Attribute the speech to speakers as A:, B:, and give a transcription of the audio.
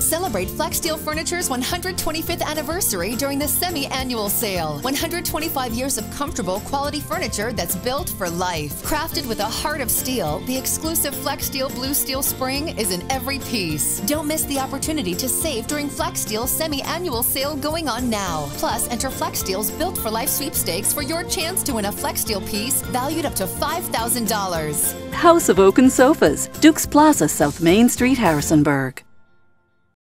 A: Celebrate Flexsteel Furniture's 125th anniversary during the semi annual sale. 125 years of comfortable, quality furniture that's built for life. Crafted with a heart of steel, the exclusive Flexsteel Blue Steel Spring is in every piece. Don't miss the opportunity to save during Flexsteel's semi annual sale going on now. Plus, enter Flexsteel's Built for Life sweepstakes for your chance to win a Flexsteel piece valued up to $5,000.
B: House of Oak and Sofas, Dukes Plaza, South Main Street, Harrisonburg.